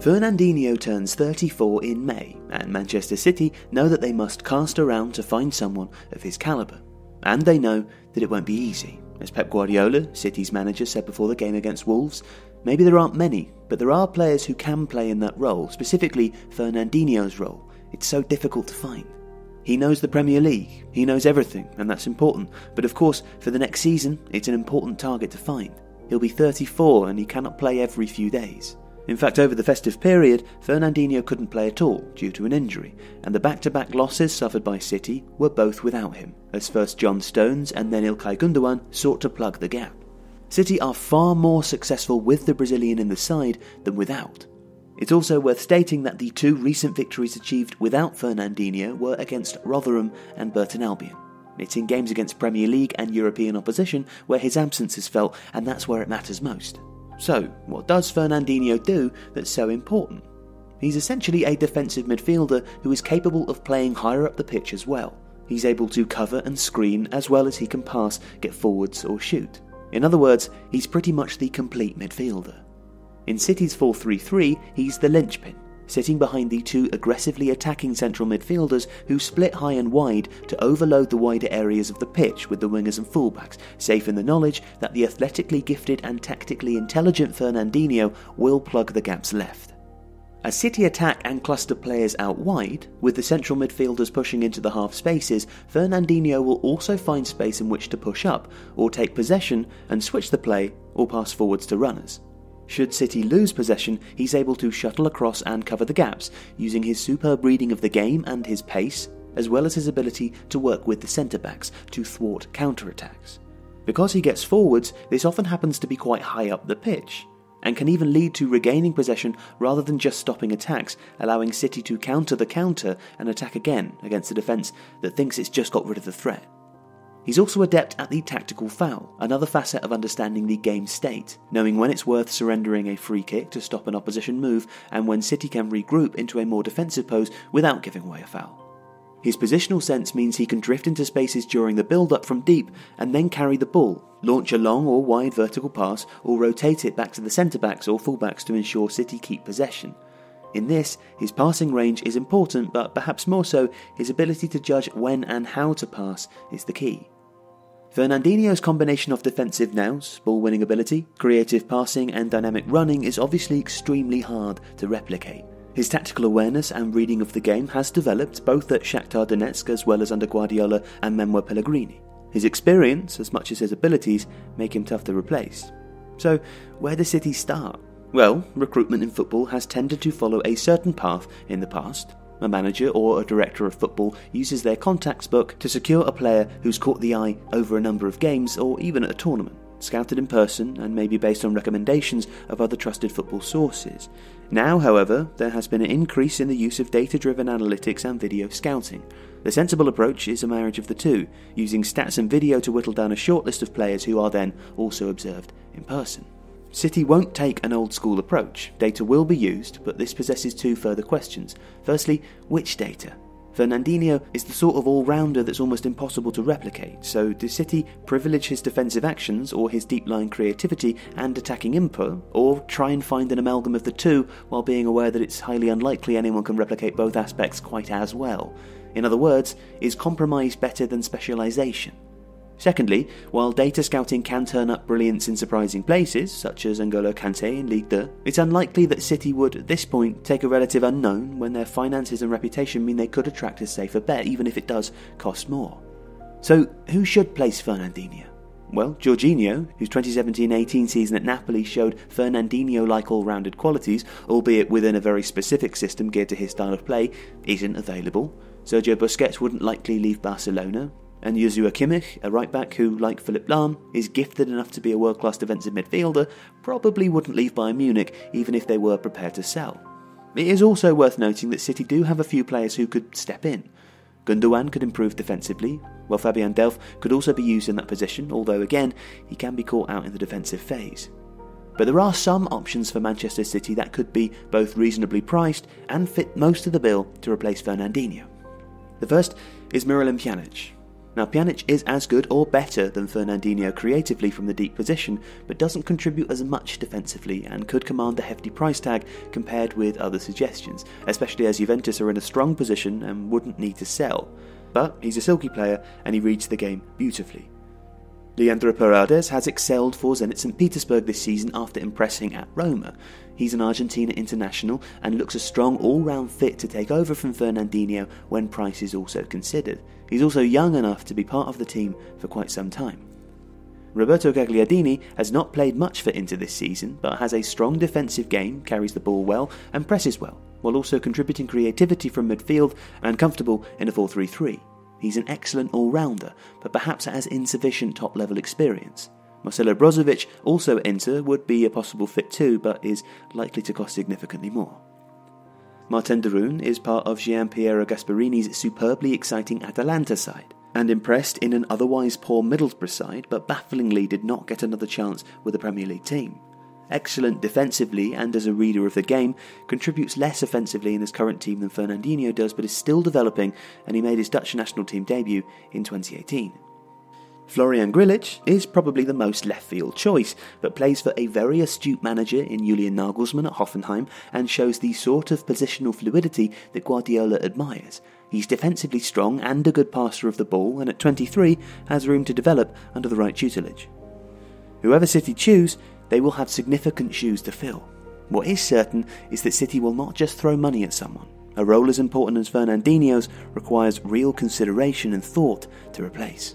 Fernandinho turns 34 in May, and Manchester City know that they must cast around to find someone of his calibre. And they know that it won't be easy. As Pep Guardiola, City's manager, said before the game against Wolves, maybe there aren't many, but there are players who can play in that role, specifically Fernandinho's role. It's so difficult to find. He knows the Premier League, he knows everything, and that's important. But of course, for the next season, it's an important target to find. He'll be 34 and he cannot play every few days. In fact, over the festive period, Fernandinho couldn't play at all due to an injury, and the back to back losses suffered by City were both without him, as first John Stones and then Ilkay Gundogan sought to plug the gap. City are far more successful with the Brazilian in the side than without. It's also worth stating that the two recent victories achieved without Fernandinho were against Rotherham and Burton Albion. It's in games against Premier League and European opposition where his absence is felt, and that's where it matters most. So, what does Fernandinho do that's so important? He's essentially a defensive midfielder who is capable of playing higher up the pitch as well. He's able to cover and screen as well as he can pass, get forwards, or shoot. In other words, he's pretty much the complete midfielder. In City's 4 3 3, he's the linchpin, sitting behind the two aggressively attacking central midfielders who split high and wide to overload the wider areas of the pitch with the wingers and fullbacks, safe in the knowledge that the athletically gifted and tactically intelligent Fernandinho will plug the gaps left. As City attack and cluster players out wide, with the central midfielders pushing into the half spaces, Fernandinho will also find space in which to push up, or take possession and switch the play, or pass forwards to runners. Should City lose possession, he's able to shuttle across and cover the gaps, using his superb reading of the game and his pace, as well as his ability to work with the centre backs to thwart counter-attacks. Because he gets forwards, this often happens to be quite high up the pitch, and can even lead to regaining possession rather than just stopping attacks, allowing City to counter the counter and attack again against a defence that thinks it's just got rid of the threat. He's also adept at the tactical foul, another facet of understanding the game state, knowing when it's worth surrendering a free kick to stop an opposition move and when City can regroup into a more defensive pose without giving away a foul. His positional sense means he can drift into spaces during the build up from deep and then carry the ball, launch a long or wide vertical pass, or rotate it back to the centre backs or fullbacks to ensure City keep possession. In this, his passing range is important, but perhaps more so, his ability to judge when and how to pass is the key. Fernandinho's combination of defensive nous, ball winning ability, creative passing, and dynamic running is obviously extremely hard to replicate. His tactical awareness and reading of the game has developed both at Shakhtar Donetsk as well as under Guardiola and Manuel Pellegrini. His experience, as much as his abilities, make him tough to replace. So, where does City start? Well, recruitment in football has tended to follow a certain path in the past, a manager or a director of football uses their contacts book to secure a player who's caught the eye over a number of games or even at a tournament, scouted in person and maybe based on recommendations of other trusted football sources. Now, however, there has been an increase in the use of data driven analytics and video scouting. The sensible approach is a marriage of the two, using stats and video to whittle down a short list of players who are then also observed in person. City won't take an old school approach. Data will be used, but this possesses two further questions. Firstly, which data? Fernandinho is the sort of all rounder that's almost impossible to replicate, so does City privilege his defensive actions or his deep line creativity and attacking input, or try and find an amalgam of the two while being aware that it's highly unlikely anyone can replicate both aspects quite as well? In other words, is compromise better than specialization? Secondly, while data scouting can turn up brilliance in surprising places, such as N'Golo Kante in Ligue 2, it's unlikely that City would, at this point, take a relative unknown when their finances and reputation mean they could attract a safer bet, even if it does cost more. So, who should place Fernandinho? Well, Jorginho, whose 2017 18 season at Napoli showed Fernandinho like all rounded qualities, albeit within a very specific system geared to his style of play, isn't available. Sergio Busquets wouldn't likely leave Barcelona. And Joshua Kimmich, a right back who, like Philipp Lahm, is gifted enough to be a world class defensive midfielder, probably wouldn't leave Bayern Munich even if they were prepared to sell. It is also worth noting that City do have a few players who could step in. Gundogan could improve defensively, while Fabian Delph could also be used in that position, although again, he can be caught out in the defensive phase. But there are some options for Manchester City that could be both reasonably priced and fit most of the bill to replace Fernandinho. The first is Miralem Pjanic, Now, Pjanic is as good or better than Fernandinho creatively from the deep position, but doesn't contribute as much defensively and could command a hefty price tag compared with other suggestions, especially as Juventus are in a strong position and wouldn't need to sell. But he's a silky player and he reads the game beautifully. Leandro Paredes has excelled for Zenit St. Petersburg this season after impressing at Roma. He's an Argentina international and looks a strong all round fit to take over from Fernandinho when price is also considered. He's also young enough to be part of the team for quite some time. Roberto Gagliardini has not played much for Inter this season, but has a strong defensive game, carries the ball well, and presses well, while also contributing creativity from midfield and comfortable in a 4 3 3. He's an excellent all rounder, but perhaps has insufficient top level experience. Marcelo Brozovic, also Inter, would be a possible fit too, but is likely to cost significantly more. Marten de Roon is part of Gian Piero Gasperini's superbly exciting Atalanta side, and impressed in an otherwise poor Middlesbrough side, but bafflingly did not get another chance with the Premier League team excellent defensively and as a reader of the game, contributes less offensively in his current team than Fernandinho does, but is still developing, and he made his Dutch national team debut in 2018. Florian Grillitsch is probably the most left field choice, but plays for a very astute manager in Julian Nagelsmann at Hoffenheim and shows the sort of positional fluidity that Guardiola admires. He's defensively strong and a good passer of the ball, and at 23 has room to develop under the right tutelage. Whoever City choose, they will have significant shoes to fill. What is certain is that City will not just throw money at someone. A role as important as Fernandinho's requires real consideration and thought to replace.